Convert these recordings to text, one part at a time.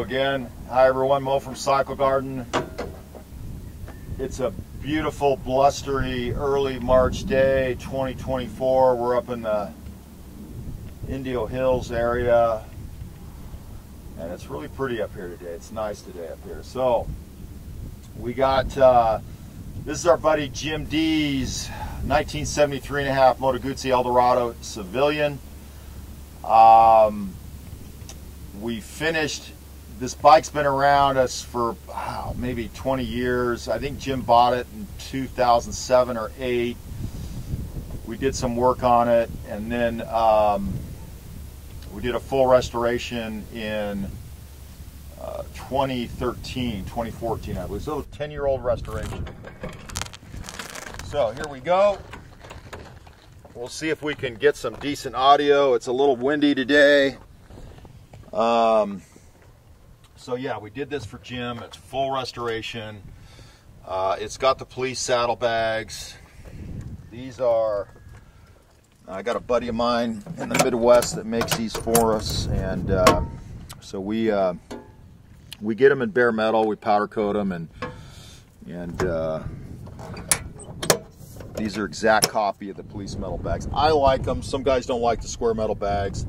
Again. Hi everyone, Moe from Cycle Garden. It's a beautiful, blustery, early March day, 2024. We're up in the Indio Hills area. And it's really pretty up here today. It's nice today up here. So, we got, uh, this is our buddy Jim D's 1973 and a half Moto Guzzi Eldorado Civilian. Um, we finished this bike's been around us for maybe 20 years. I think jim bought it in 2007 or 8 we did some work on it and then um, we did a full restoration in uh, 2013 2014 i believe. So 10 year old restoration. So here we go. We'll see if we can get some decent audio. It's a little windy today. Um, so yeah, we did this for Jim. It's full restoration. Uh, it's got the police saddlebags. These are. I got a buddy of mine in the Midwest that makes these for us, and uh, so we uh, we get them in bare metal. We powder coat them, and and uh, these are exact copy of the police metal bags. I like them. Some guys don't like the square metal bags.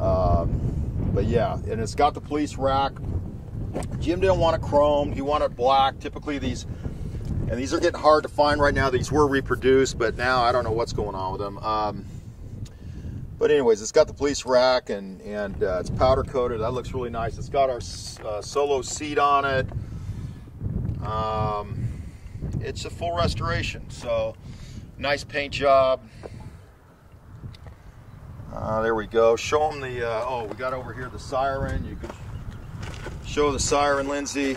Um, but yeah, and it's got the police rack. Jim didn't want it chrome. He wanted black. Typically these, and these are getting hard to find right now. These were reproduced, but now I don't know what's going on with them. Um, but anyways, it's got the police rack and, and uh, it's powder coated. That looks really nice. It's got our uh, solo seat on it. Um, it's a full restoration. So nice paint job. Uh, there we go. Show them the, uh, oh, we got over here the siren. You can show the siren, Lindsay.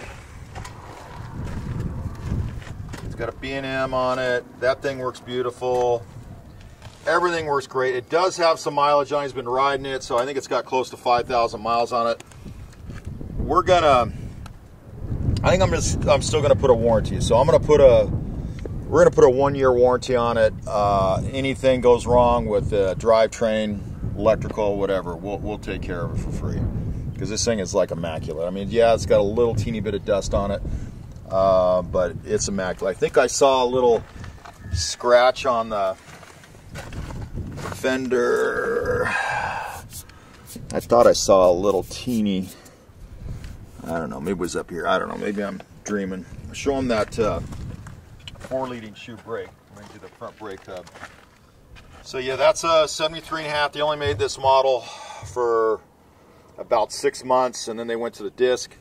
It's got a B&M on it. That thing works beautiful. Everything works great. It does have some mileage on it. He's been riding it, so I think it's got close to 5,000 miles on it. We're gonna, I think I'm just, I'm still gonna put a warranty. So I'm gonna put a, we're going to put a one year warranty on it. Uh, anything goes wrong with the drivetrain, electrical, whatever, we'll, we'll take care of it for free. Because this thing is like immaculate. I mean, yeah, it's got a little teeny bit of dust on it, uh, but it's immaculate. I think I saw a little scratch on the fender. I thought I saw a little teeny, I don't know, maybe it was up here. I don't know, maybe I'm dreaming. Show them that uh, four leading shoe brake. I'm to do the front brake hub. So yeah, that's a 73 and a half. They only made this model for about six months and then they went to the disc.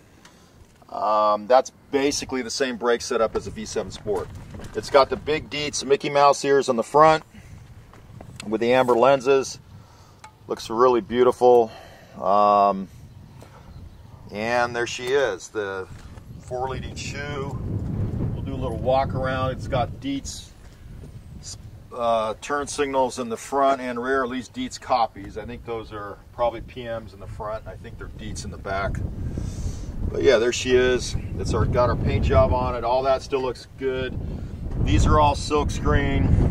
Um, that's basically the same brake setup as a V7 Sport. It's got the big Dietz Mickey Mouse ears on the front with the amber lenses. Looks really beautiful. Um, and there she is, the four leading shoe little walk around. It's got Dietz uh, turn signals in the front and rear, at least Dietz copies. I think those are probably PMs in the front. I think they're Dietz in the back. But yeah, there she is. It's our, got our paint job on it. All that still looks good. These are all silk screen.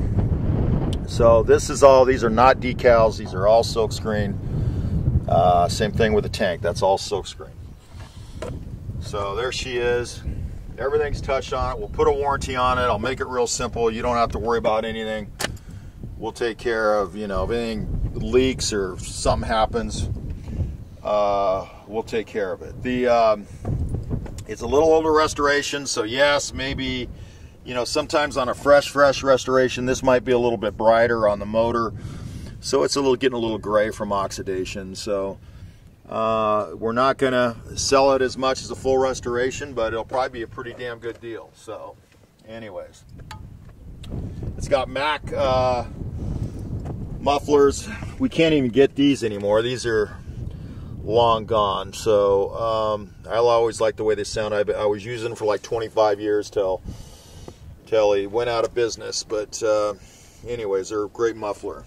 So this is all, these are not decals. These are all silk screen. Uh, same thing with the tank. That's all silk screen. So there she is. Everything's touched on it. We'll put a warranty on it. I'll make it real simple. You don't have to worry about anything. We'll take care of, you know, if anything leaks or something happens, uh, we'll take care of it. The um, It's a little older restoration, so yes, maybe, you know, sometimes on a fresh, fresh restoration, this might be a little bit brighter on the motor. So it's a little getting a little gray from oxidation. So uh, we're not going to sell it as much as a full restoration, but it'll probably be a pretty damn good deal. So, anyways, it's got Mac uh, mufflers. We can't even get these anymore. These are long gone. So um, I always like the way they sound. I, I, was using them for like 25 years till till he went out of business. But uh, anyways, they're a great muffler.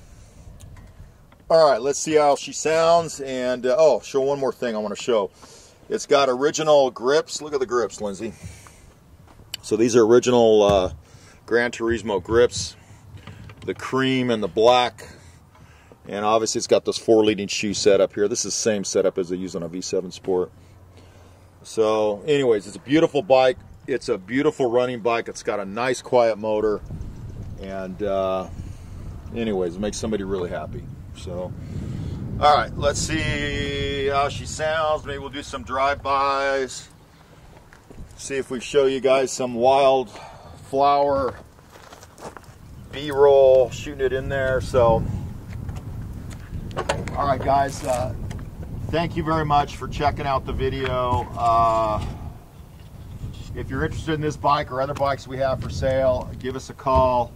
All right, let's see how she sounds. And, uh, oh, show one more thing I want to show. It's got original grips. Look at the grips, Lindsay. So these are original uh, Gran Turismo grips. The cream and the black. And obviously it's got this four leading shoe setup here. This is the same setup as they use on a V7 Sport. So, anyways, it's a beautiful bike. It's a beautiful running bike. It's got a nice, quiet motor, and uh, anyways, it makes somebody really happy. So, all right, let's see how she sounds. Maybe we'll do some drive-bys. See if we show you guys some wild flower B-roll, shooting it in there. So, all right, guys. Uh, thank you very much for checking out the video. Uh, if you're interested in this bike or other bikes we have for sale, give us a call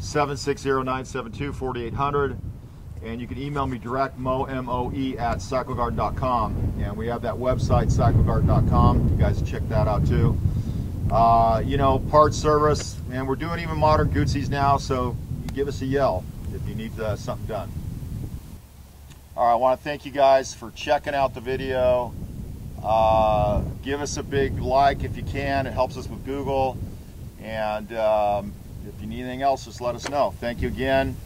760-972-4800 and you can email me direct Moe m-o-e at cyclegarden.com and we have that website cyclegarden.com you guys check that out too. Uh, you know parts service and we're doing even modern Guzzis now so give us a yell if you need uh, something done. All right i want to thank you guys for checking out the video. Uh, give us a big like if you can. It helps us with google. And um, if you need anything else just let us know. Thank you again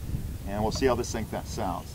and we'll see how this thing that sounds.